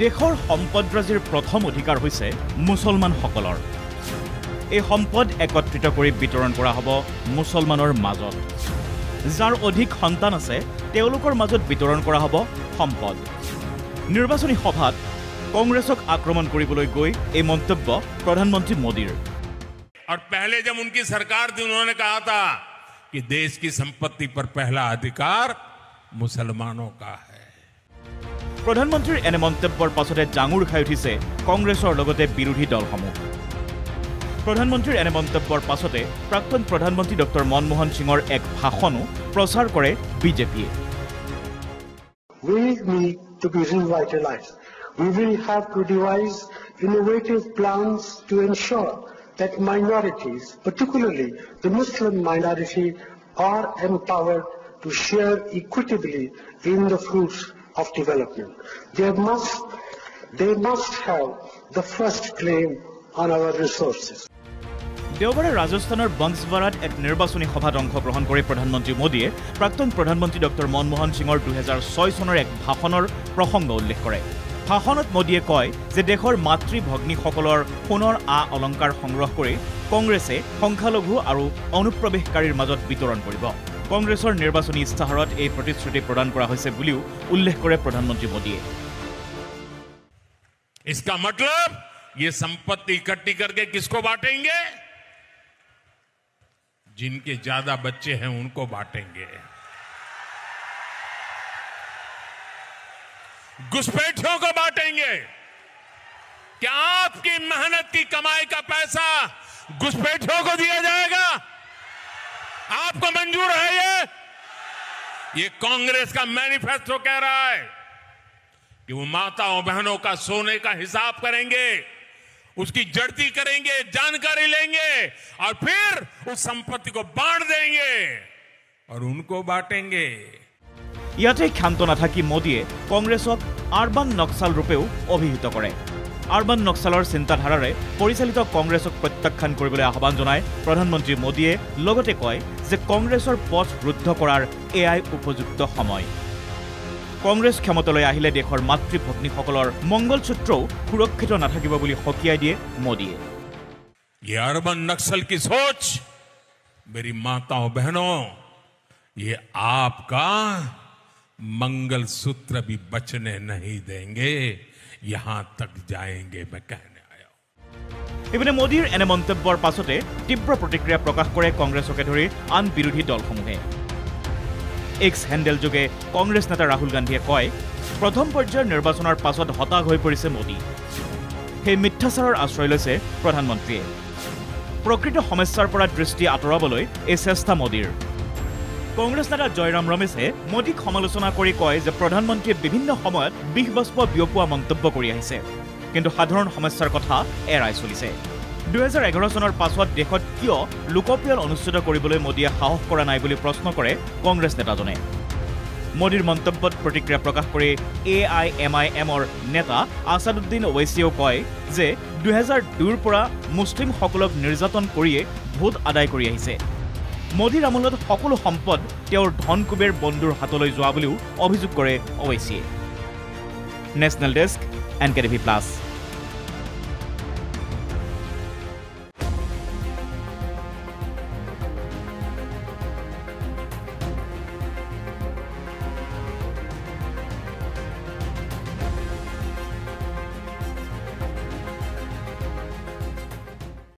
দেশৰ সম্পদৰাজিৰ প্ৰথম অধিকাৰ হৈছে মুছলমানসকলৰ এই সম্পদ একত্ৰিত কৰি বিতৰণ কৰা হ'ব মুছলমানৰ মাজত যাৰ অধিক সন্তান আছে তেওঁলোকৰ মাজত বিতৰণ কৰা হ'ব সম্পদ নিৰ্বাচনী সভাত কংগ্ৰেছক আক্ৰমণ কৰিবলৈ গৈ এই মন্তব্য প্ৰধানমন্ত্ৰী মোদীৰ और पहले जब उनकी सरकार थी उन्होंने कहा था कि देश की संपत्ति पर पहला अधिकार मुसलमानों का है প্ৰধানমন্ত্ৰীৰ এনে মন্তব্যৰ পাছতে জাঙুৰ খাই উঠিছে কংগ্ৰেছৰ লগতে বিৰোধী দলসমূহ প্ৰধানমন্ত্ৰীৰ এনে মন্তব্যৰ পাছতে প্ৰাক্তন প্ৰধানমন্ত্ৰী ডক্টৰ মনমোহন সিঙৰ এক ভাষণো প্ৰচাৰ কৰে বিজেপিয়ে. We will have to devise innovative plans to ensure that minorities, particularly the Muslim minority, are empowered to share equitably in the fruits of development. They must, they must have the first claim on our resources. দেওবাৰে ৰাজস্থানৰ বংশৱাৰাত এক নিৰ্বাচনী সভাত অংশগ্ৰহণ কৰি প্ৰধানমন্ত্ৰী মোদীয়ে প্ৰাক্তন প্ৰধানমন্ত্ৰী ডক্টৰ মনমোহন সিঙৰ দুহেজাৰ ছয় চনৰ এক ভাষণৰ প্ৰসংগ উল্লেখ কৰে ভাষণত মোদীয়ে কয় যে দেশৰ মাতৃ ভগ্নীসকলৰ সোণৰ আ অলংকাৰ সংগ্ৰহ কৰি কংগ্ৰেছে সংখ্যালঘু আৰু অনুপ্ৰৱেশকাৰীৰ মাজত বিতৰণ কৰিব কংগ্ৰেছৰ নিৰ্বাচনী ইস্তাহাৰত এই প্ৰতিশ্ৰুতি প্ৰদান কৰা হৈছে বুলিও উল্লেখ কৰে প্ৰধানমন্ত্ৰী মোদীয়ে इसका मतलब ये संपत्ति इकट्ठी करके किसको बांटेंगे जिनके ज्यादा बच्चे हैं उनको बांटेंगे घुसपैठियों को बांटेंगे क्या आपकी मेहनत की कमाई का पैसा घुसपैठियों को दिया जाएगा आपको मंजूर है ये ये कांग्रेस का मैनिफेस्टो कह रहा है कि वो माताओं बहनों का सोने का हिसाब करेंगे उसकी जड़ती करेंगे जानकारी लेंगे और फिर उस संपत्ति को बांट देंगे और उनको बांटेंगे ইয়াতে ক্ষান্ত নাথাকি মোদীয়ে কংগ্ৰেছক আৰবান নক্সাল ৰূপেও অভিহিত কৰে আৰবান নক্সালৰ চিন্তাধাৰাৰে পৰিচালিত কংগ্ৰেছক প্ৰত্যাখ্যান কৰিবলৈ আহ্বান জনাই প্ৰধানমন্ত্ৰী মোদীয়ে লগতে কয় যে কংগ্ৰেছৰ পথ ৰুদ্ধ কৰাৰ এয়াই উপযুক্ত সময় কংগ্ৰেছ ক্ষমতালৈ আহিলে দেশৰ মাতৃ ভগ্নীসকলৰ মংগলসূত্ৰও সুৰক্ষিত নাথাকিব বুলি সকীয়াই দিয়ে মোদীয়ে ये अर्बन नक्सल की सोच मेरी माताओं बहनों ये आपका मंगल सूत्र भी बचने नहीं देंगे यहां तक जाएंगे मैं कहने आया हूं ইপিনে মোদীৰ এনে মন্তব্যৰ পাছতে তীব্ৰ প্ৰতিক্ৰিয়া প্ৰকাশ কৰে কংগ্ৰেছকে ধৰি আন বিৰোধী দলসমূহে এক্স হেণ্ডেলযোগে কংগ্ৰেছ নেতা ৰাহুল গান্ধীয়ে কয় প্ৰথম পৰ্যায়ৰ নিৰ্বাচনৰ পাছত হতাশ হৈ পৰিছে মোদী সেই মিথ্যাচাৰৰ আশ্ৰয় লৈছে প্ৰধানমন্ত্ৰীয়ে প্ৰকৃত সমস্যাৰ পৰা দৃষ্টি আঁতৰাবলৈ এই চেষ্টা মোদীৰ কংগ্ৰেছ নেতা জয়ৰাম ৰমেশে মোদীক সমালোচনা কৰি কয় যে প্ৰধানমন্ত্ৰীয়ে বিভিন্ন সময়ত বিষবাষ্প বিয়পোৱা মন্তব্য কৰি আহিছে। কিন্তু সাধাৰণ সমস্যাৰ কথা এৰাই চলিছে। দুহেজাৰ এঘাৰ চনৰ পাছত দেশত কিয় লোকপ্ৰিয়ল অনুষ্ঠিত কৰিবলৈ মোদীয়ে সাহস কৰা নাই বুলি প্ৰশ্ন কৰে কংগ্ৰেছ নেতাজনে। মোদীৰ মন্তব্যত প্ৰতিক্ৰিয়া প্ৰকাশ কৰি এ আই এম আই এমৰ নেতা আছাদুদ্দিন ওৱেচিয়েও কয় যে দুহেজাৰ দুইৰ পৰা মুছলিমসকলক নিৰ্যাতন কৰিয়ে ভোট আদায় কৰি আহিছে। মোদীৰ আমোলত সকলো সম্পদ তেওঁৰ ধন কুবেৰ বন্ধুৰ হাতলৈ যোৱা বুলিও অভিযোগ কৰে ওৱেচিয়ে national desk N K TV plus